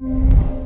you.